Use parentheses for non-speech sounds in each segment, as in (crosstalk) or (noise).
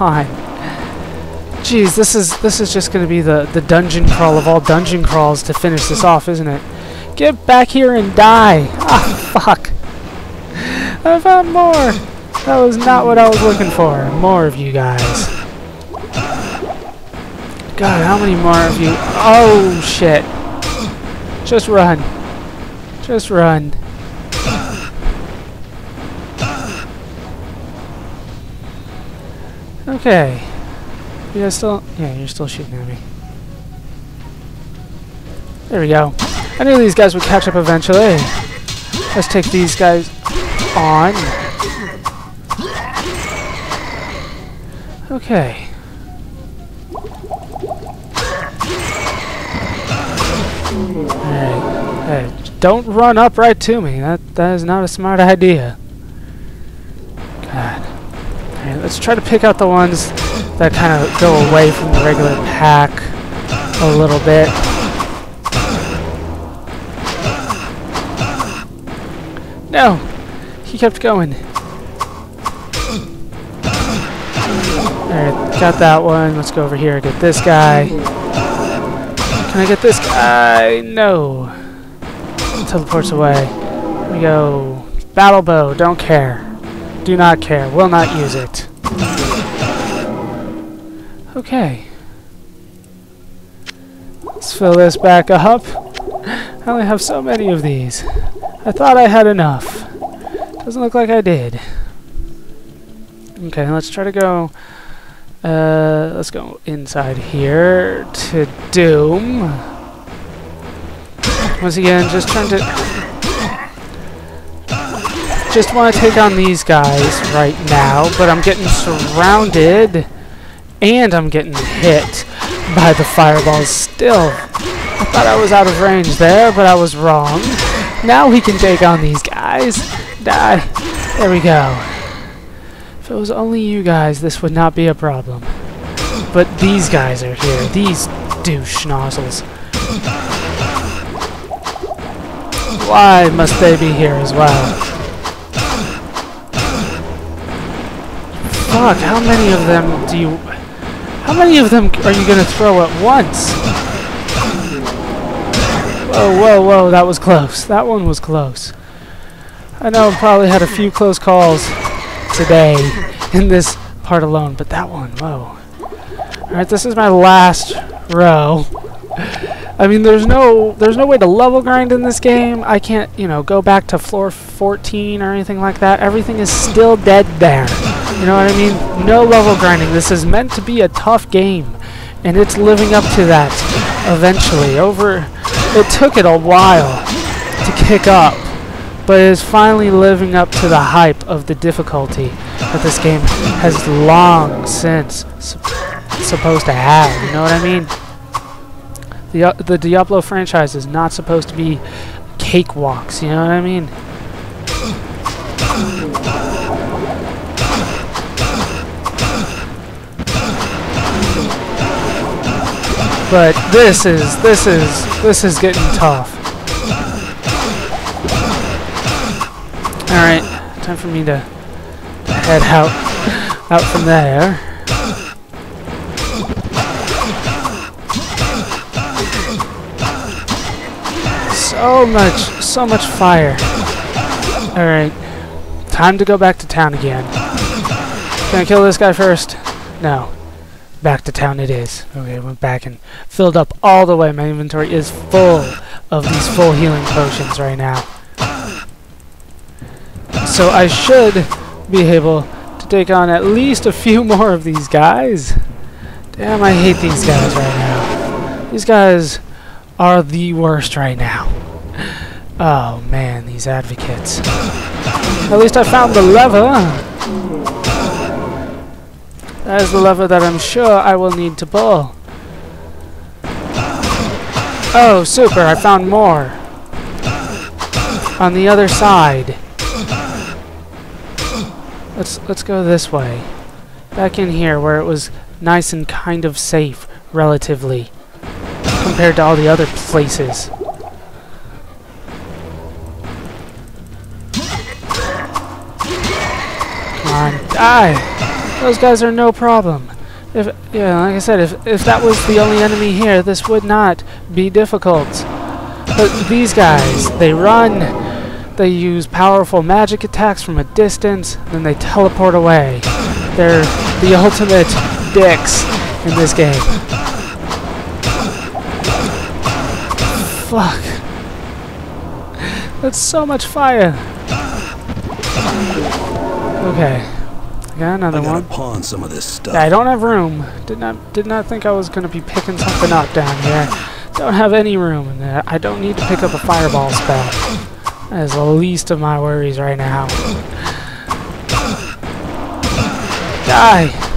on. Jeez, this is this is just gonna be the, the dungeon crawl of all dungeon crawls to finish this off, isn't it? Get back here and die! Ah, fuck. I found more! That was not what I was looking for. More of you guys. God, how many more of you? Oh, shit. Just run. Just run. Okay. You guys still... Yeah, you're still shooting at me. There we go. I knew these guys would catch up eventually. Let's take these guys on. Okay. Alright. Hey, don't run up right to me. That that is not a smart idea. Let's try to pick out the ones that kind of go away from the regular pack a little bit. No! He kept going. Alright, got that one. Let's go over here and get this guy. Can I get this guy? No. Teleports away. Here we go. Battle bow. Don't care. Do not care. Will not use it. Okay. Let's fill this back up. I only have so many of these. I thought I had enough. Doesn't look like I did. Okay, let's try to go... Uh, let's go inside here to Doom. Once again, just trying to... Just want to take on these guys right now, but I'm getting surrounded and I'm getting hit by the fireballs still. I thought I was out of range there, but I was wrong. Now he can take on these guys. Die. There we go. If it was only you guys, this would not be a problem. But these guys are here. These douche nozzles. Why must they be here as well? Fuck, how many of them do you... How many of them are you gonna throw at once? Whoa, whoa, whoa, that was close. That one was close. I know I probably had a few close calls today in this part alone, but that one, whoa. Alright, this is my last row. I mean, there's no there's no way to level grind in this game. I can't, you know, go back to floor 14 or anything like that. Everything is still dead there. You know what I mean? No level grinding. This is meant to be a tough game, and it's living up to that eventually. Over it took it a while to kick up, but it is finally living up to the hype of the difficulty that this game has long since su supposed to have. You know what I mean? The, uh, the Diablo franchise is not supposed to be cakewalks, you know what I mean? But this is, this is, this is getting tough. Alright, time for me to head out, out from there. So much, so much fire. Alright, time to go back to town again. Can I kill this guy first? No. Back to town it is. Okay, went back and filled up all the way. My inventory is full of these full healing potions right now. So I should be able to take on at least a few (laughs) more of these guys. Damn, I hate these guys right now. These guys are the worst right now. Oh man, these advocates. At least I found the lever. That is the lever that I'm sure I will need to pull. Oh, super, I found more. On the other side. Let's let's go this way. Back in here where it was nice and kind of safe, relatively, compared to all the other places. Come on, die! Those guys are no problem. If yeah, like I said, if if that was the only enemy here, this would not be difficult. But these guys, they run, they use powerful magic attacks from a distance, then they teleport away. They're the ultimate dicks in this game. Fuck. That's so much fire. Okay. Got another I gotta one. pawn some of this stuff. Yeah, I don't have room. Did not did not think I was gonna be picking something up down here. (sighs) Don't have any room in there. I don't need to pick up a fireball spell. That is the least of my worries right now. (sighs) Die!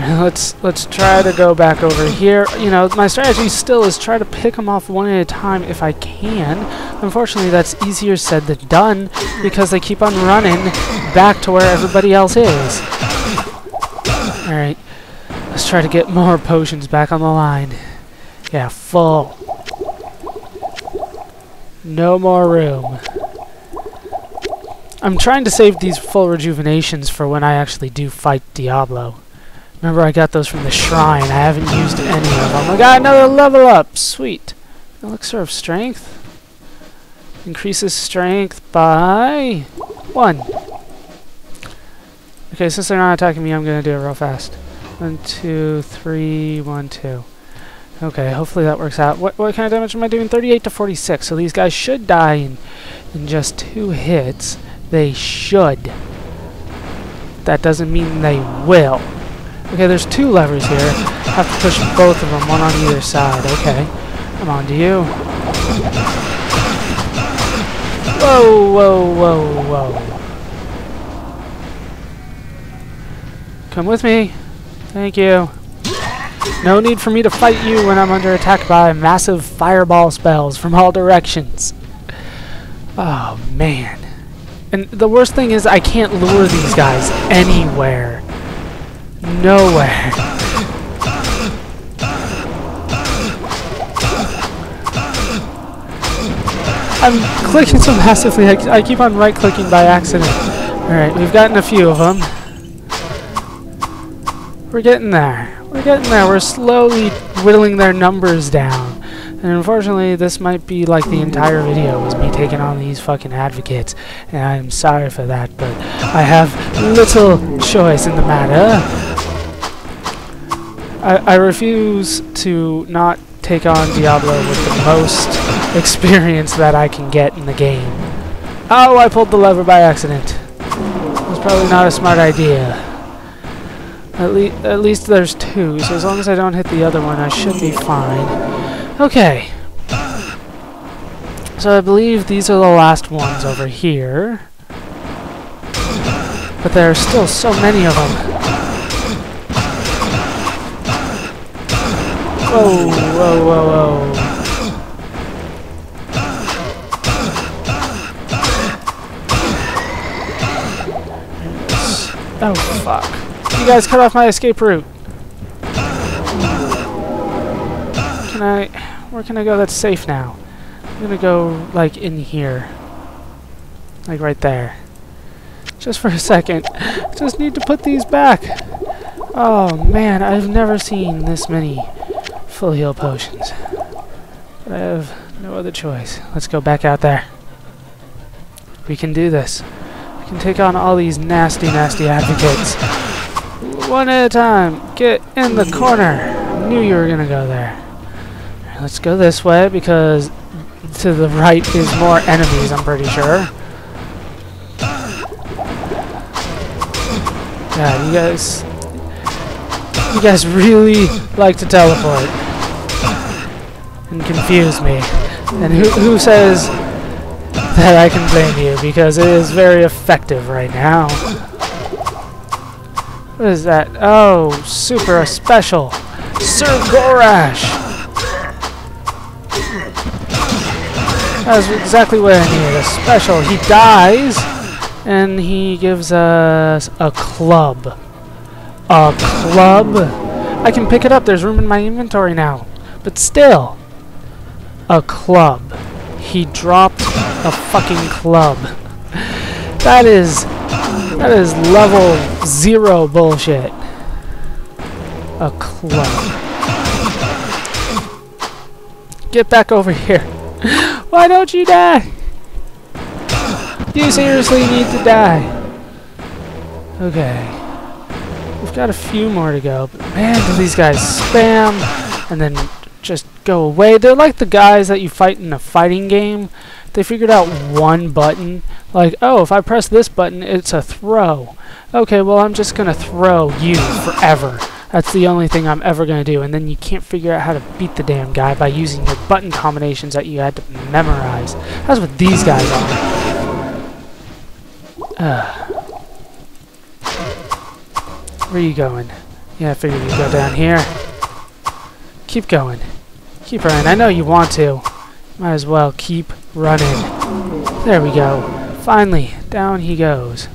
Let's let's try to go back over here. You know, my strategy still is try to pick them off one at a time if I can. Unfortunately, that's easier said than done because they keep on running back to where everybody else is. Alright, let's try to get more potions back on the line. Yeah, full. No more room. I'm trying to save these full rejuvenations for when I actually do fight Diablo. Remember, I got those from the shrine. I haven't used any of them. I got another level up. Sweet. Elixir of strength. Increases strength by one. Okay, since they're not attacking me, I'm gonna do it real fast. One, two, three, one, two. Okay, hopefully that works out. What what kind of damage am I doing? 38 to 46. So these guys should die in in just two hits. They should. That doesn't mean they will. Okay, there's two levers here. I Have to push both of them, one on either side. Okay, I'm on to you. Whoa, whoa, whoa, whoa. Come with me. Thank you. No need for me to fight you when I'm under attack by massive fireball spells from all directions. Oh, man. And the worst thing is I can't lure these guys anywhere. Nowhere. I'm clicking so massively, I, I keep on right-clicking by accident. Alright, we've gotten a few of them. We're getting there. We're getting there. We're slowly whittling their numbers down. And unfortunately, this might be like the entire video was me taking on these fucking advocates. And I'm sorry for that, but I have little choice in the matter. I, I refuse to not take on Diablo with the most (laughs) experience that I can get in the game. Oh, I pulled the lever by accident. That's probably not a smart idea. At, le at least there's two, so as long as I don't hit the other one, I should be fine. Okay. So I believe these are the last ones over here. But there are still so many of them. Whoa, whoa, whoa, whoa. Oh, fuck. You guys cut off my escape route. Can I... Where can I go that's safe now? I'm gonna go, like, in here. Like, right there. Just for a second. Just need to put these back. Oh, man, I've never seen this many full heal potions. But I have no other choice. Let's go back out there. We can do this. We can take on all these nasty, nasty advocates. One at a time. Get in the corner. I knew you were going to go there. Let's go this way because to the right is more enemies, I'm pretty sure. God, you guys... You guys really like to teleport. And confuse me. And who, who says that I can blame you? Because it is very effective right now. What is that? Oh, super special. Sir Gorash! That's exactly what I needed. A special. He dies, and he gives us a club. A club? I can pick it up. There's room in my inventory now. But still, a club. He dropped a fucking club. That is that is level zero bullshit. A club. Get back over here. (laughs) Why don't you die? You seriously need to die. Okay. We've got a few more to go. But man, do these guys spam and then go away. They're like the guys that you fight in a fighting game. They figured out one button. Like, oh, if I press this button, it's a throw. Okay, well, I'm just going to throw you forever. That's the only thing I'm ever going to do. And then you can't figure out how to beat the damn guy by using your button combinations that you had to memorize. That's what these guys are. Where are you going? Yeah, I figured you'd go down here. Keep going. Keep running. I know you want to. Might as well keep running. There we go. Finally, down he goes.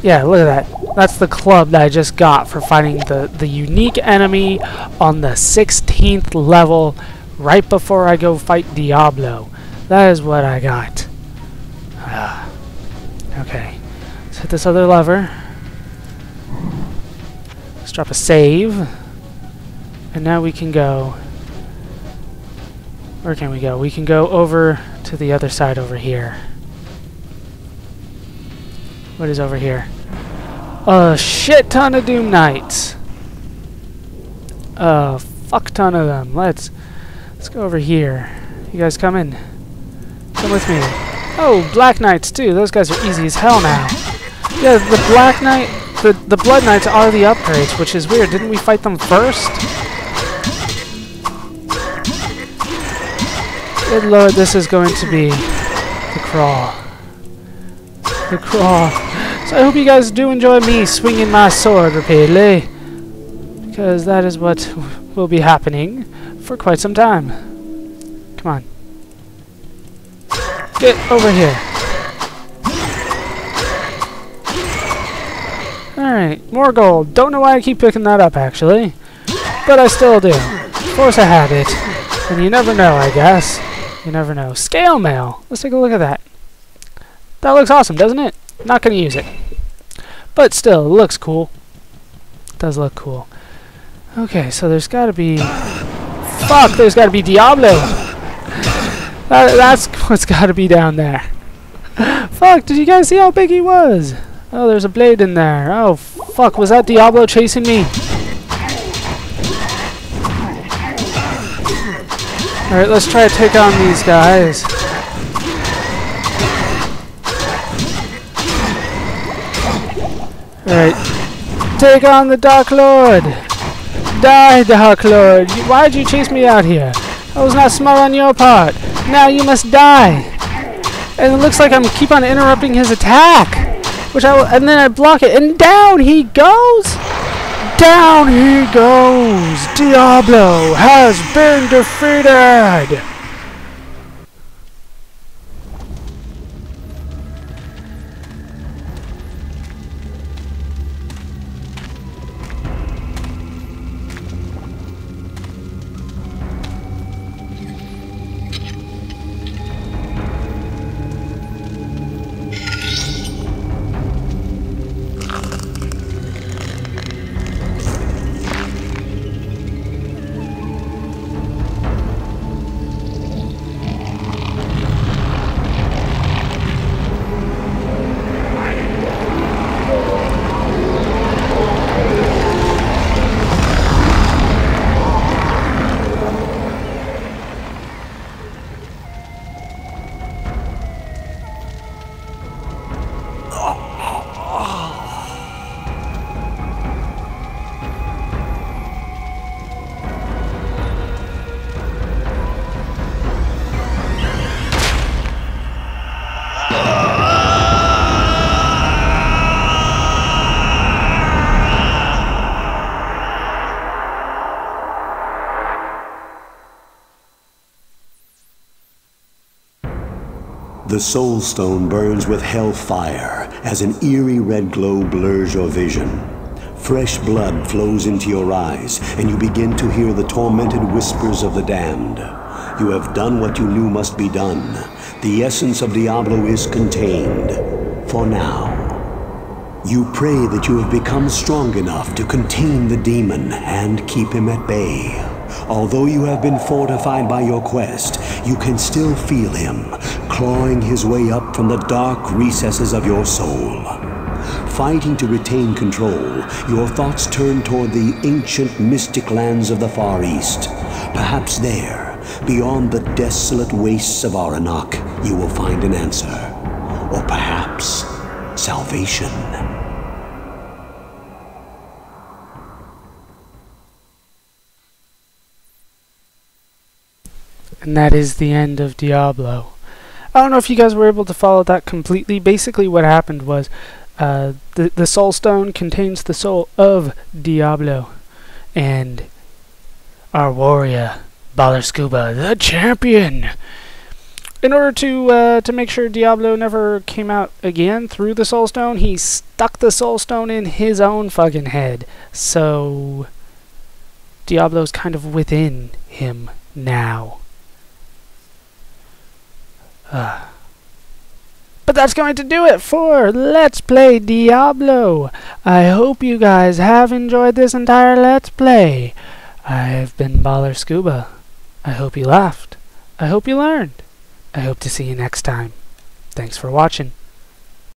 Yeah, look at that. That's the club that I just got for fighting the, the unique enemy on the 16th level right before I go fight Diablo. That is what I got. Uh, okay. Let's hit this other lever. Let's drop a save. And now we can go... Where can we go? We can go over to the other side over here. What is over here? A shit ton of Doom Knights. A fuck ton of them. Let's let's go over here. You guys come in. Come with me. Oh, Black Knights too. Those guys are easy as hell now. Yeah, the Black Knight, the the Blood Knights are the upgrades, which is weird. Didn't we fight them first? Good lord, this is going to be the crawl. The crawl. So I hope you guys do enjoy me swinging my sword repeatedly. Because that is what will be happening for quite some time. Come on. Get over here. Alright, more gold. Don't know why I keep picking that up, actually. But I still do. Of course I had it. And you never know, I guess. You never know. Scale mail. Let's take a look at that. That looks awesome, doesn't it? Not going to use it. But still, it looks cool. It does look cool. Okay, so there's got to be... (coughs) Fuck, there's got to be Diablo! That, that's (laughs) what's got to be down there. (laughs) fuck, did you guys see how big he was? Oh, there's a blade in there. Oh, fuck, was that Diablo chasing me? Alright, let's try to take on these guys. Alright. Take on the Dark Lord! Die, Dark Lord! Why'd you chase me out here? That was not smart on your part. Now you must die! And it looks like I'm keep on interrupting his attack! Which I will, and then I block it, and down he goes! Down he goes! Diablo has been defeated! The Soul Stone burns with hellfire as an eerie red glow blurs your vision. Fresh blood flows into your eyes, and you begin to hear the tormented whispers of the damned. You have done what you knew must be done. The essence of Diablo is contained. for now. You pray that you have become strong enough to contain the demon and keep him at bay. Although you have been fortified by your quest, you can still feel him clawing his way up from the dark recesses of your soul. Fighting to retain control, your thoughts turn toward the ancient mystic lands of the Far East. Perhaps there, beyond the desolate wastes of Aranak, you will find an answer. Or perhaps salvation. And that is the end of Diablo. I don't know if you guys were able to follow that completely. Basically, what happened was uh, the the Soul Stone contains the soul of Diablo, and our warrior Baller Scuba, the champion. In order to uh, to make sure Diablo never came out again through the Soul Stone, he stuck the Soul Stone in his own fucking head. So Diablo's kind of within him now. Uh. (sighs) But that's going to do it for Let's Play Diablo. I hope you guys have enjoyed this entire Let's Play. I've been Baller Scuba. I hope you laughed. I hope you learned. I hope to see you next time. Thanks for watching.